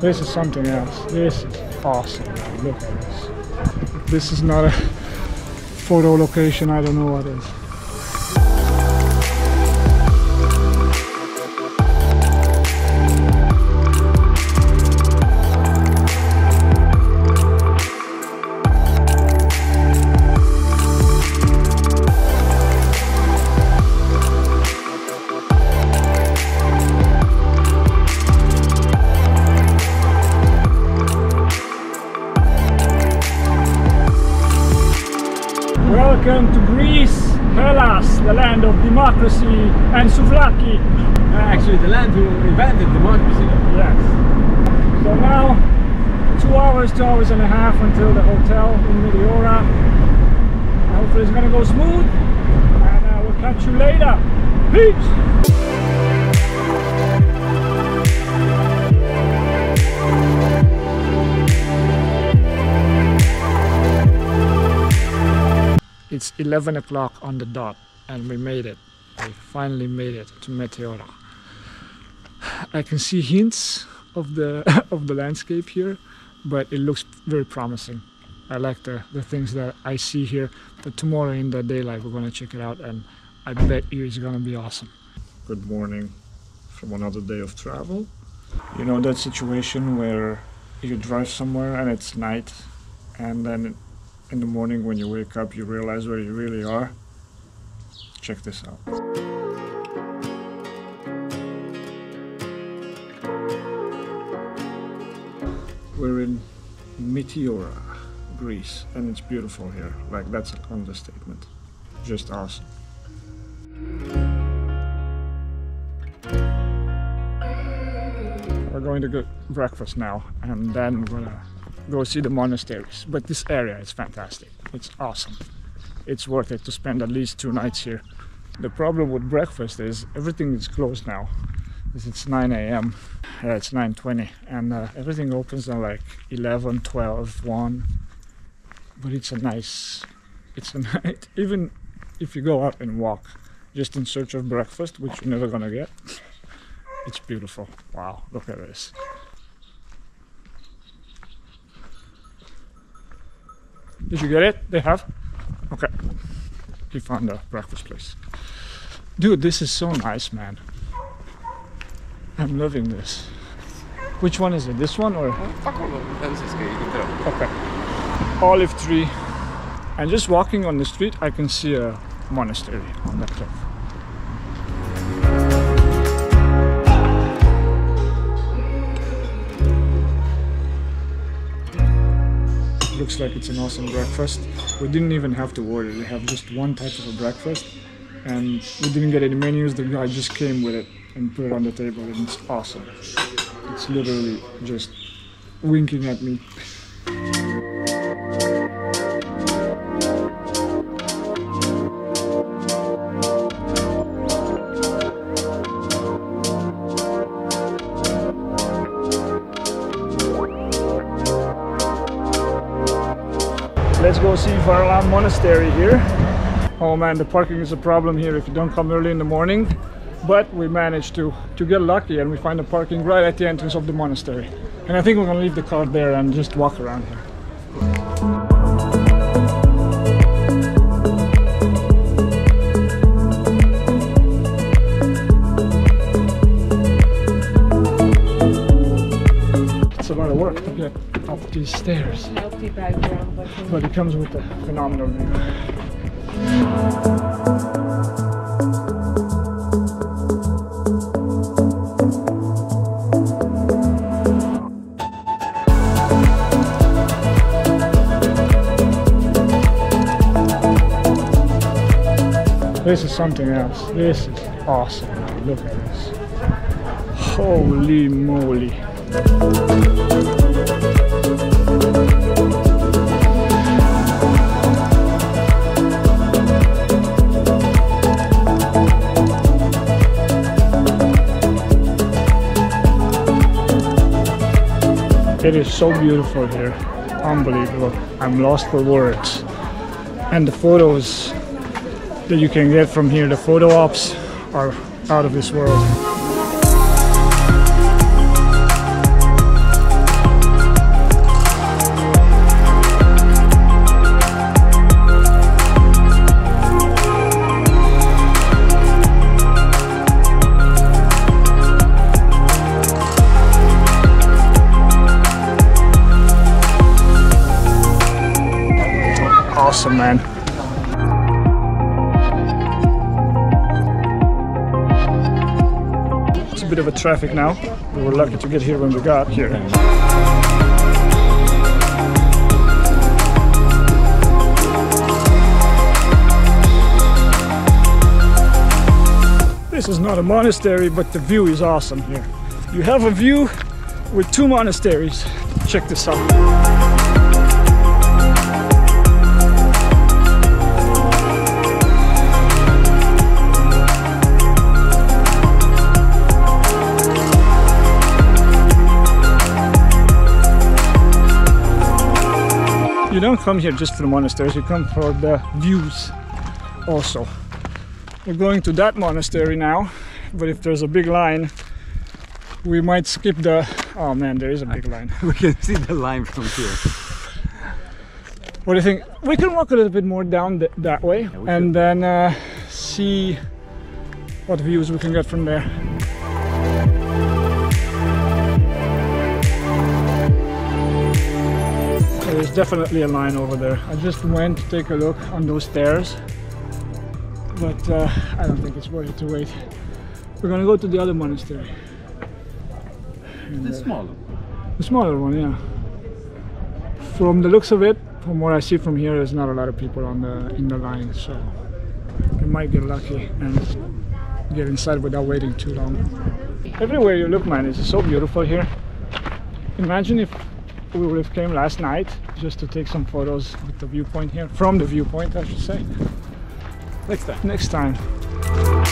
This is something else. This is awesome. Look at this. This is not a photo location, I don't know what is. Welcome to Greece, Hellas, the land of democracy and souvlaki. Uh, actually, the land who invented democracy. Yes. So now, two hours, two hours and a half until the hotel in Meteora. Hopefully it's gonna go smooth, and uh, I will catch you later. Peace! It's 11 o'clock on the dot, and we made it. We finally made it to Meteora. I can see hints of the of the landscape here, but it looks very promising. I like the, the things that I see here. But tomorrow in the daylight we're gonna check it out and I bet you it's gonna be awesome. Good morning from another day of travel. You know that situation where you drive somewhere and it's night and then in the morning when you wake up you realize where you really are? Check this out. We're in Meteora, Greece, and it's beautiful here. Like, that's an understatement. Just awesome. We're going to get breakfast now, and then we're gonna go see the monasteries. But this area is fantastic. It's awesome. It's worth it to spend at least two nights here. The problem with breakfast is everything is closed now. It's 9 a.m. Yeah, it's 9:20, and uh, everything opens at like 11, 12, 1. But it's a nice. It's a night. Even if you go out and walk, just in search of breakfast, which you're never gonna get, it's beautiful. Wow, look at this. Did you get it? They have? Okay. We found a breakfast place. Dude, this is so nice, man. I'm loving this. Which one is it? This one or? Okay. Olive tree. And just walking on the street, I can see a monastery on that cliff. Like it's an awesome breakfast. We didn't even have to order. We have just one type of a breakfast, and we didn't get any menus. The guy just came with it and put it on the table, and it's awesome. It's literally just winking at me. Let's go see Varlaam Monastery here. Oh man, the parking is a problem here if you don't come early in the morning. But we managed to, to get lucky and we find the parking right at the entrance of the monastery. And I think we're gonna leave the car there and just walk around here. Work to get up these stairs but it comes with a phenomenal view. This is something else. This is awesome. Look at this. Holy moly. It is so beautiful here. Unbelievable. I'm lost for words. And the photos that you can get from here, the photo ops are out of this world. Awesome, man. It's a bit of a traffic now. We were lucky to get here when we got here. This is not a monastery, but the view is awesome here. You have a view with two monasteries. Check this out. You don't come here just for the monasteries, you come for the views also. We're going to that monastery now, but if there's a big line, we might skip the. Oh man, there is a big line. We can see the line from here. What do you think? We can walk a little bit more down th- that way we and then uh, see what views we can get from there. Definitely a line over there. I just went to take a look on those stairs, but uh, I don't think it's worth it to wait. We're gonna go to the other monastery. And, The uh, smaller. the smaller one, yeah. From the looks of it, from what I see from here, there's not a lot of people on the in the line, so we might get lucky and get inside without waiting too long. Everywhere you look, man, it's so beautiful here. Imagine if we would have came last night just to take some photos with the viewpoint here, from the viewpoint, I should say. Next time. Next time.